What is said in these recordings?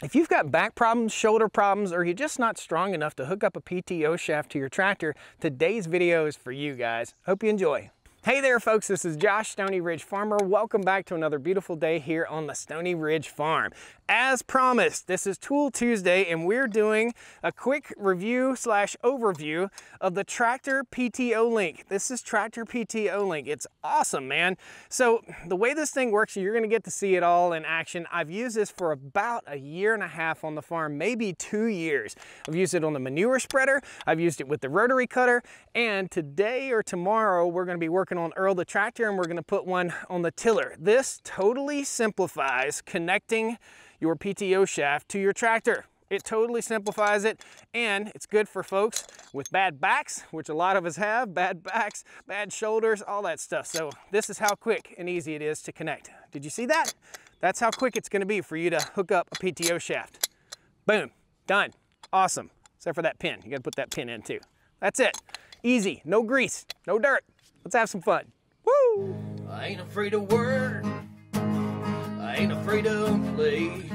If you've got back problems, shoulder problems, or you're just not strong enough to hook up a PTO shaft to your tractor, today's video is for you guys. Hope you enjoy. Hey there folks, this is Josh Stoney Ridge Farmer. Welcome back to another beautiful day here on the Stoney Ridge Farm. As promised, this is Tool Tuesday and we're doing a quick review slash overview of the Tractor PTO Link. This is Tractor PTO Link. It's awesome, man. So the way this thing works, you're gonna get to see it all in action. I've used this for about a year and a half on the farm, maybe two years. I've used it on the manure spreader, I've used it with the rotary cutter, and today or tomorrow, we're gonna be working on Earl the tractor and we're gonna put one on the tiller. This totally simplifies connecting your PTO shaft to your tractor. It totally simplifies it and it's good for folks with bad backs, which a lot of us have, bad backs, bad shoulders, all that stuff. So this is how quick and easy it is to connect. Did you see that? That's how quick it's gonna be for you to hook up a PTO shaft. Boom, done, awesome. Except for that pin, you gotta put that pin in too. That's it, easy, no grease, no dirt. Let's have some fun. Woo! I ain't afraid of work. I ain't afraid of play.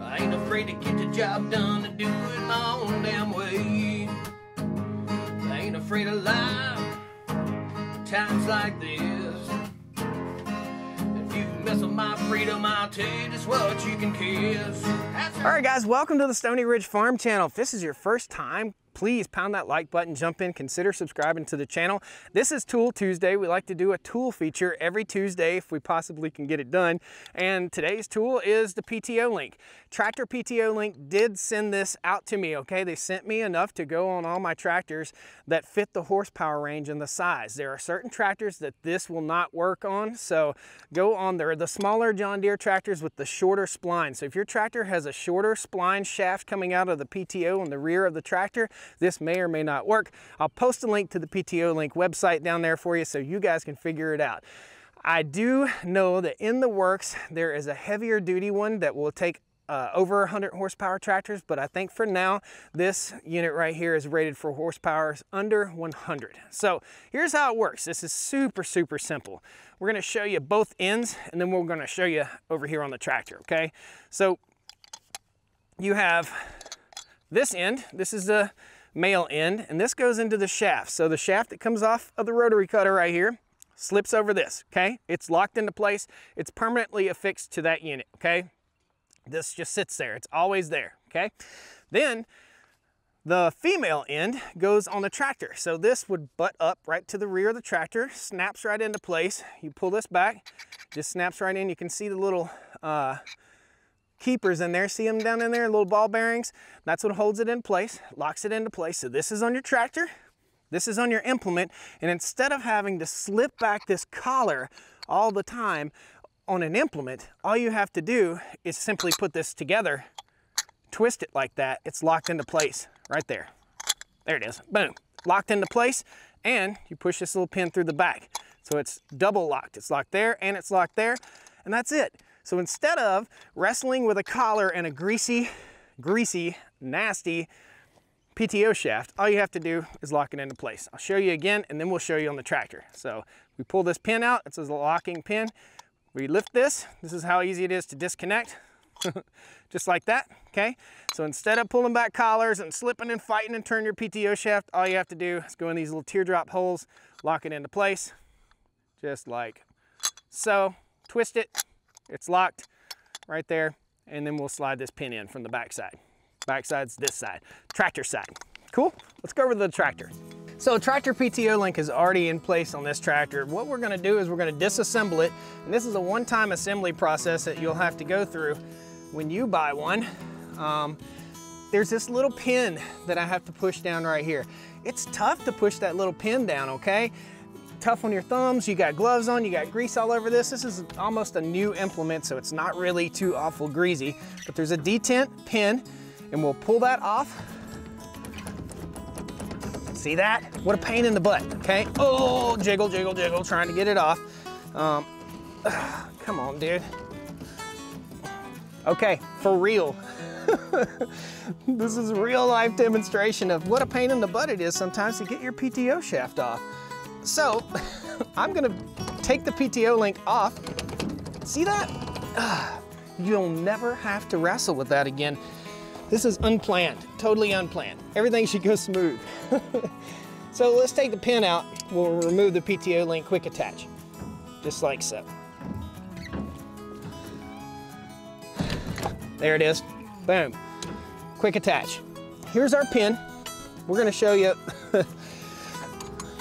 I ain't afraid to get the job done and do it my own damn way. I ain't afraid of life. Times like this. If you mess with my freedom, I'll tell you just what you can kiss. All right, guys, welcome to the Stoney Ridge Farm channel. If this is your first time please pound that like button, jump in, consider subscribing to the channel. This is Tool Tuesday. We like to do a tool feature every Tuesday if we possibly can get it done. And today's tool is the PTO link. Tractor PTO link did send this out to me, okay? They sent me enough to go on all my tractors that fit the horsepower range and the size. There are certain tractors that this will not work on, so go on there. The smaller John Deere tractors with the shorter spline. So if your tractor has a shorter spline shaft coming out of the PTO on the rear of the tractor, this may or may not work. I'll post a link to the PTO Link website down there for you so you guys can figure it out. I do know that in the works, there is a heavier duty one that will take uh, over 100 horsepower tractors, but I think for now, this unit right here is rated for horsepower under 100. So here's how it works. This is super, super simple. We're gonna show you both ends, and then we're gonna show you over here on the tractor, okay? So you have this end, this is the male end, and this goes into the shaft. So the shaft that comes off of the rotary cutter right here slips over this, okay? It's locked into place. It's permanently affixed to that unit, okay? This just sits there. It's always there, okay? Then the female end goes on the tractor. So this would butt up right to the rear of the tractor, snaps right into place. You pull this back, just snaps right in. You can see the little uh, keepers in there. See them down in there, little ball bearings? That's what holds it in place, locks it into place. So this is on your tractor, this is on your implement, and instead of having to slip back this collar all the time on an implement, all you have to do is simply put this together, twist it like that, it's locked into place right there. There it is, boom, locked into place, and you push this little pin through the back. So it's double locked. It's locked there and it's locked there, and that's it. So instead of wrestling with a collar and a greasy, greasy, nasty PTO shaft, all you have to do is lock it into place. I'll show you again and then we'll show you on the tractor. So we pull this pin out, it's a locking pin. We lift this, this is how easy it is to disconnect. Just like that, okay? So instead of pulling back collars and slipping and fighting and turn your PTO shaft, all you have to do is go in these little teardrop holes, lock it into place, just like so. Twist it, it's locked right there. And then we'll slide this pin in from the back side. Back side's this side, tractor side. Cool, let's go over to the tractor. So tractor PTO link is already in place on this tractor. What we're gonna do is we're gonna disassemble it. And this is a one-time assembly process that you'll have to go through when you buy one. Um, there's this little pin that I have to push down right here. It's tough to push that little pin down, okay? Tough on your thumbs, you got gloves on, you got grease all over this. This is almost a new implement, so it's not really too awful greasy, but there's a detent pin, and we'll pull that off. See that? What a pain in the butt, okay? Oh, jiggle, jiggle, jiggle, trying to get it off. Um, ugh, come on, dude. Okay, for real. this is a real life demonstration of what a pain in the butt it is sometimes to get your PTO shaft off. So I'm gonna take the PTO link off. See that? You'll never have to wrestle with that again. This is unplanned, totally unplanned. Everything should go smooth. so let's take the pin out. We'll remove the PTO link quick attach, just like so. There it is, boom. Quick attach. Here's our pin. We're gonna show you,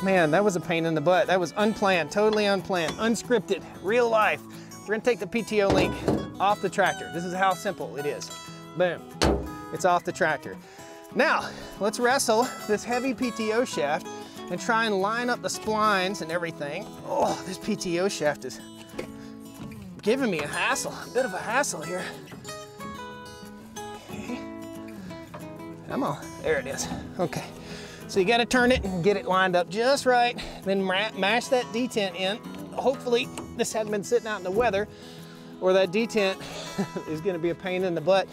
man, that was a pain in the butt. That was unplanned, totally unplanned, unscripted, real life. We're gonna take the PTO link off the tractor. This is how simple it is. Boom, it's off the tractor. Now, let's wrestle this heavy PTO shaft and try and line up the splines and everything. Oh, this PTO shaft is giving me a hassle, a bit of a hassle here. Okay. Come on, there it is. Okay, so you gotta turn it and get it lined up just right, then mash that detent in. Hopefully this hadn't been sitting out in the weather or that detent is gonna be a pain in the butt.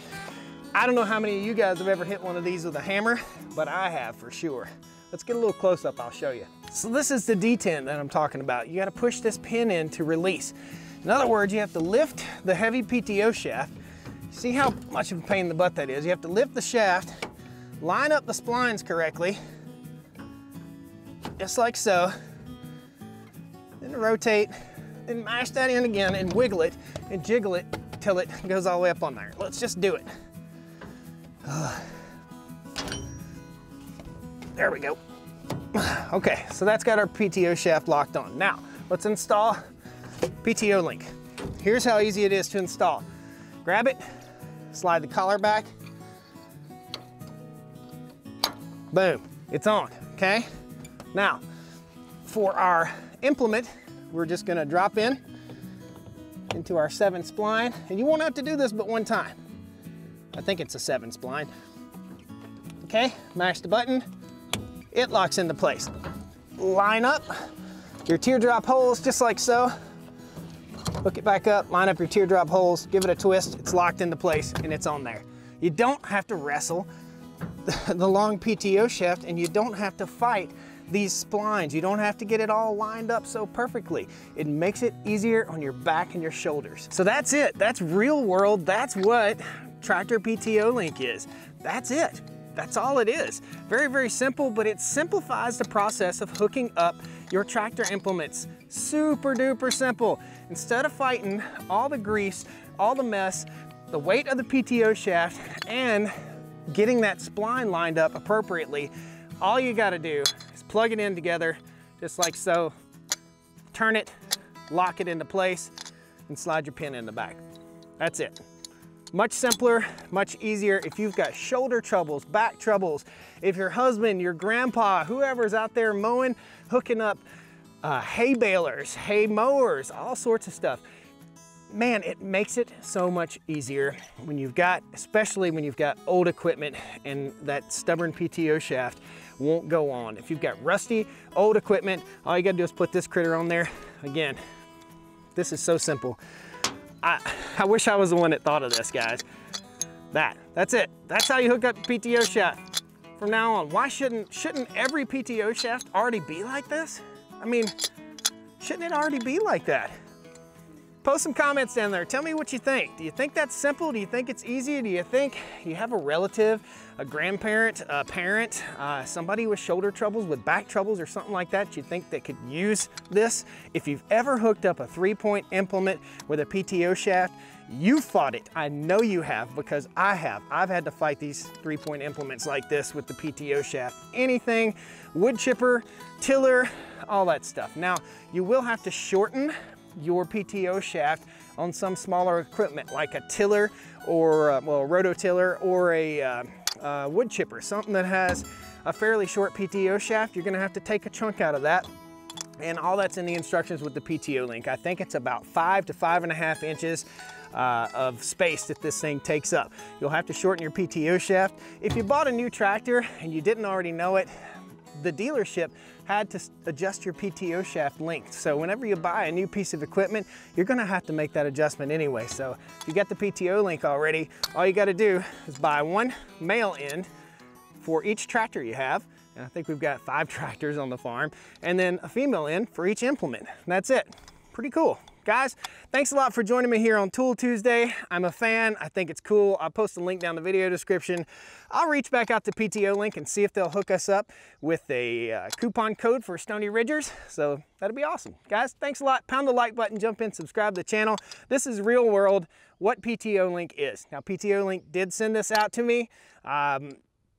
I don't know how many of you guys have ever hit one of these with a hammer, but I have for sure. Let's get a little close up, I'll show you. So this is the detent that I'm talking about. You gotta push this pin in to release. In other words, you have to lift the heavy PTO shaft. See how much of a pain in the butt that is? You have to lift the shaft, line up the splines correctly, just like so, then rotate, then mash that in again and wiggle it and jiggle it till it goes all the way up on there. Let's just do it. Uh, there we go. Okay, so that's got our PTO shaft locked on. Now, let's install PTO link. Here's how easy it is to install. Grab it, slide the collar back, boom, it's on, okay? Now, for our implement, we're just gonna drop in into our seven spline, and you won't have to do this but one time. I think it's a seven spline. Okay, mash the button, it locks into place. Line up your teardrop holes just like so. Hook it back up, line up your teardrop holes, give it a twist, it's locked into place and it's on there. You don't have to wrestle the long PTO shaft and you don't have to fight these splines. You don't have to get it all lined up so perfectly. It makes it easier on your back and your shoulders. So that's it. That's real world. That's what Tractor PTO Link is. That's it. That's all it is. Very, very simple, but it simplifies the process of hooking up your tractor implements. Super duper simple. Instead of fighting all the grease, all the mess, the weight of the PTO shaft, and getting that spline lined up appropriately, all you gotta do plug it in together, just like so, turn it, lock it into place, and slide your pin in the back. That's it. Much simpler, much easier. If you've got shoulder troubles, back troubles, if your husband, your grandpa, whoever's out there mowing, hooking up uh, hay balers, hay mowers, all sorts of stuff. Man, it makes it so much easier when you've got, especially when you've got old equipment and that stubborn PTO shaft won't go on. If you've got rusty, old equipment, all you gotta do is put this critter on there. Again, this is so simple. I, I wish I was the one that thought of this, guys. That, that's it. That's how you hook up PTO shaft from now on. Why shouldn't, shouldn't every PTO shaft already be like this? I mean, shouldn't it already be like that? Post some comments down there. Tell me what you think. Do you think that's simple? Do you think it's easy? Do you think you have a relative, a grandparent, a parent, uh, somebody with shoulder troubles, with back troubles or something like that you think that could use this? If you've ever hooked up a three-point implement with a PTO shaft, you fought it. I know you have because I have. I've had to fight these three-point implements like this with the PTO shaft. Anything, wood chipper, tiller, all that stuff. Now, you will have to shorten your PTO shaft on some smaller equipment like a tiller or, uh, well, a rototiller or a uh, uh, wood chipper, something that has a fairly short PTO shaft, you're gonna have to take a chunk out of that. And all that's in the instructions with the PTO link. I think it's about five to five and a half inches uh, of space that this thing takes up. You'll have to shorten your PTO shaft. If you bought a new tractor and you didn't already know it, the dealership had to adjust your PTO shaft length. So whenever you buy a new piece of equipment, you're gonna have to make that adjustment anyway. So if you got the PTO link already, all you gotta do is buy one male end for each tractor you have. And I think we've got five tractors on the farm. And then a female end for each implement. And that's it. Pretty cool. Guys, thanks a lot for joining me here on Tool Tuesday. I'm a fan. I think it's cool. I'll post a link down the video description. I'll reach back out to PTO Link and see if they'll hook us up with a uh, coupon code for Stoney Ridgers. So that'd be awesome. Guys, thanks a lot. Pound the like button, jump in, subscribe to the channel. This is real world what PTO Link is. Now, PTO Link did send this out to me. Um,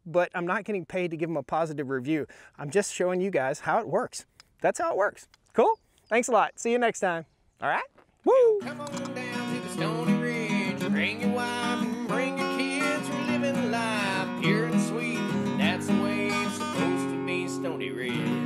but I'm not getting paid to give them a positive review. I'm just showing you guys how it works. That's how it works. Cool? Thanks a lot. See you next time. All right? Woo! Come on down to the Stoney Ridge. Bring your wife and bring your kids. We're living life pure and sweet. That's the way it's supposed to be, Stoney Ridge.